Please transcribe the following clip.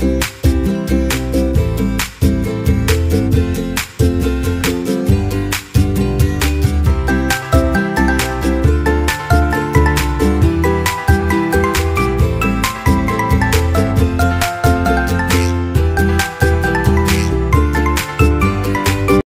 Bye.